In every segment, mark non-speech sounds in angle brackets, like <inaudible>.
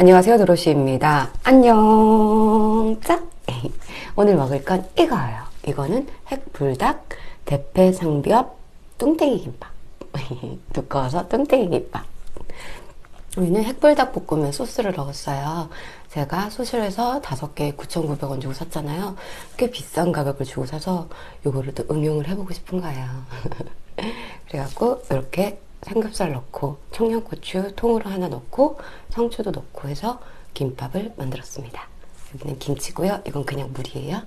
안녕하세요 드로시입니다. 안녕. 짝. <laughs> 오늘 먹을 건 이거예요. 이거는 핵불닭 대패상비업 뚱땡이 김밥. <laughs> 두꺼워서 뚱땡이 김밥. 여기는 핵불닭 볶음면 소스를 넣었어요. 제가 소실에서 5개에 9,900원 주고 샀잖아요. 꽤 비싼 가격을 주고 사서 이거를 또 응용을 해보고 싶은 거예요. <laughs> 그래갖고 이렇게 삼겹살 넣고 청양고추 통으로 하나 넣고 상추도 넣고 해서 김밥을 만들었습니다. 여기는 김치고요. 이건 그냥 물이에요.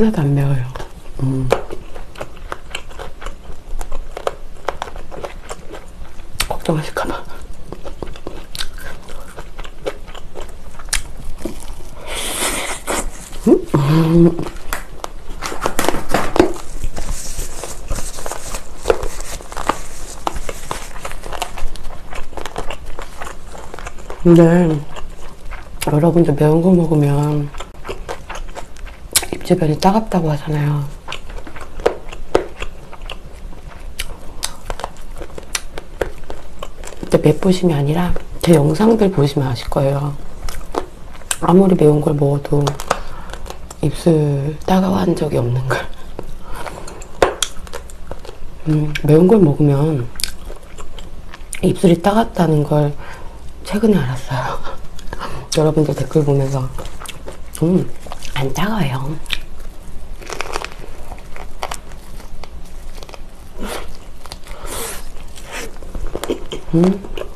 하나도 안 매워요. 음. 걱정하실까봐. 음? 근데 여러분들 매운 거 먹으면 주변이 따갑다고 하잖아요. 근데 맵보심이 아니라 제 영상들 보시면 아실 거예요. 아무리 매운 걸 먹어도 입술 따가워한 적이 없는 걸. 음, 매운 걸 먹으면 입술이 따갑다는 걸 최근에 알았어요. <laughs> 여러분들 댓글 보면서 음, 안 따가워요. 음.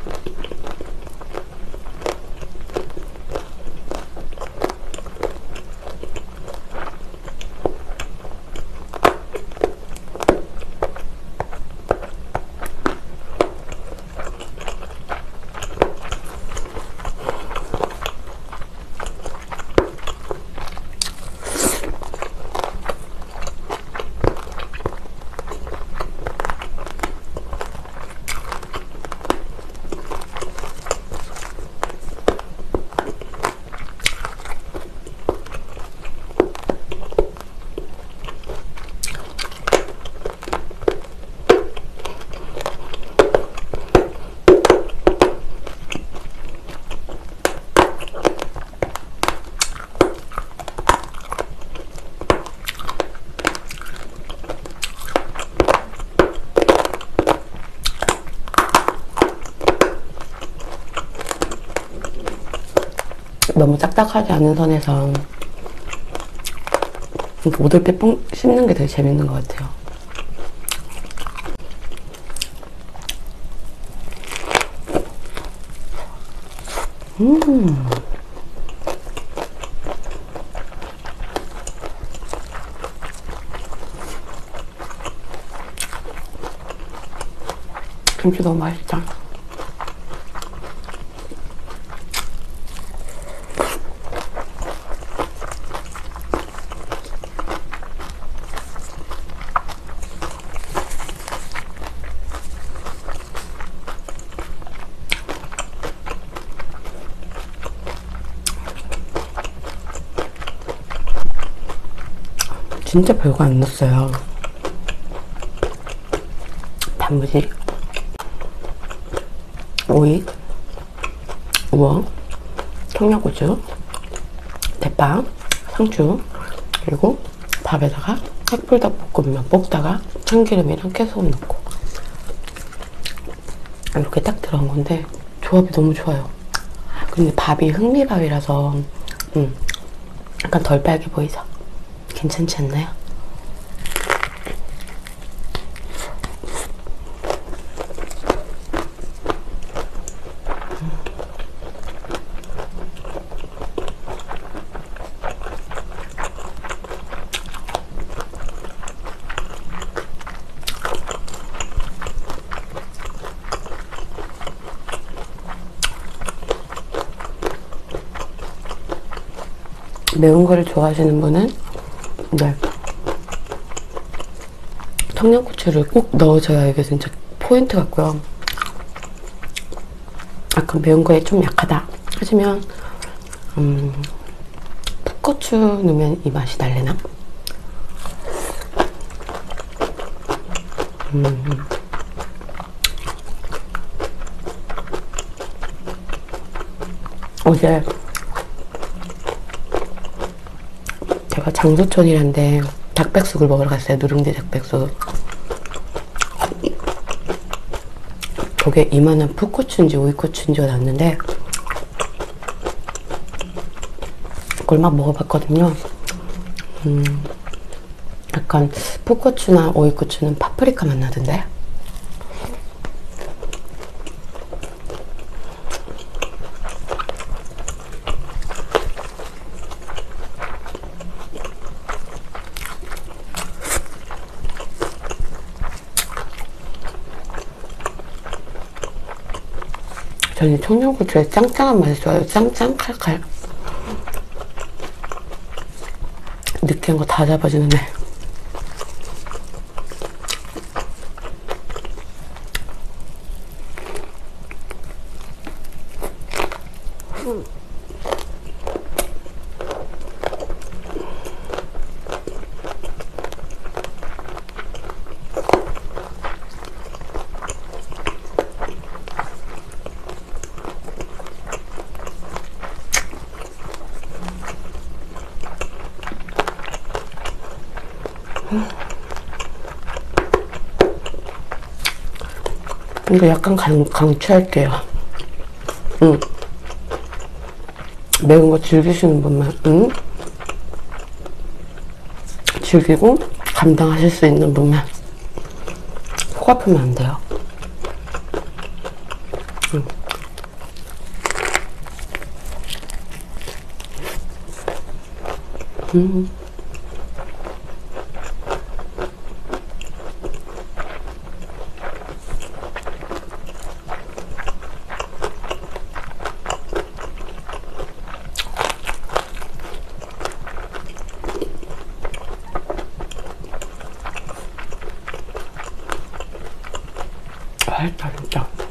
너무 딱딱하지 않은 선에서 이렇게 오돌뼈 뽕 씹는 게 되게 재밌는 것 같아요. 음. 김치 너무 맛있다. 진짜 별거 안 넣었어요. 단무지, 오이, 우엉, 청양고추, 대파, 상추, 그리고 밥에다가 햇불닭 볶음면 볶다가 참기름이랑 깨소금 넣고. 이렇게 딱 들어간 건데 조합이 너무 좋아요. 근데 밥이 흑미밥이라서 음, 약간 덜 빨개 보이죠? 괜찮지 않나요? 매운 거를 좋아하시는 분은 네. 청양고추를 꼭 넣어줘야 이게 진짜 포인트 같고요. 약간 매운 거에 좀 약하다 하시면 음, 풋고추 넣으면 이 맛이 날래나? 음. 어제 제가 장소촌이란데 닭백숙을 먹으러 갔어요. 누룽지 닭백숙. 거기에 이만한 풋고추인지 오이고추인지가 났는데 그걸 막 먹어봤거든요. 음, 약간 풋고추나 오이고추는 파프리카 맛 나던데? 저는 청양고추의 짱짱한 맛이 좋아요. 짱짱 칼칼. 느끼한 거 다 잡아주는 애. 이거 약간 강, 강추할게요. 응. 매운 거 즐기시는 분만, 응? 즐기고 감당하실 수 있는 분만 코 아프면 안 돼요. 응. 음. 맛있다 진짜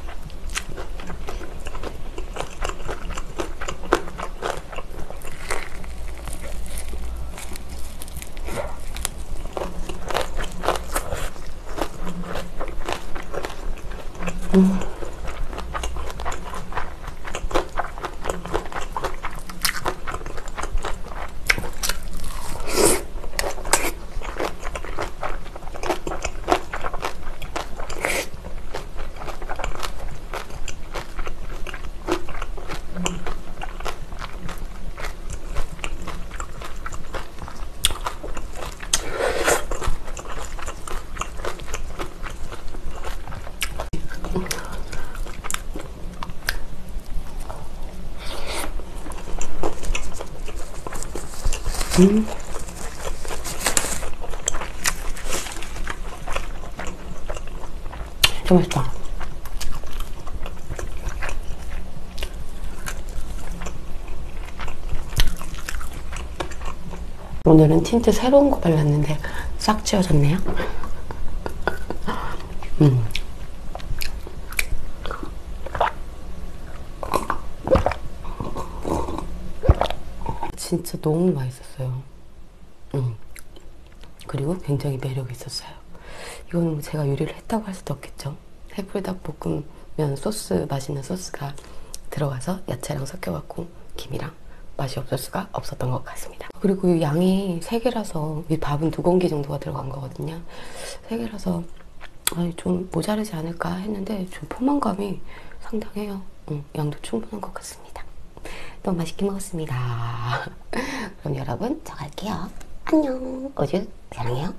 음. 진짜 맛있다. 오늘은 틴트 새로운 거 발랐는데 싹 지워졌네요. <laughs> 음. 진짜 너무 맛있었어요. 음. 그리고 굉장히 매력 있었어요. 이거는 뭐 제가 요리를 했다고 할 수도 없겠죠. 해불닭 볶음면 소스 맛있는 소스가 들어가서 야채랑 섞여갖고 김이랑 맛이 없을 수가 없었던 것 같습니다. 그리고 이 양이 세 개라서 이 밥은 두 공기 정도가 들어간 거거든요. 세 개라서 아니, 좀 모자르지 않을까 했는데 좀 포만감이 상당해요. 응, 양도 충분한 것 같습니다. 너무 맛있게 먹었습니다. <laughs> 그럼 여러분 저 갈게요. 안녕. 우주 사랑해요.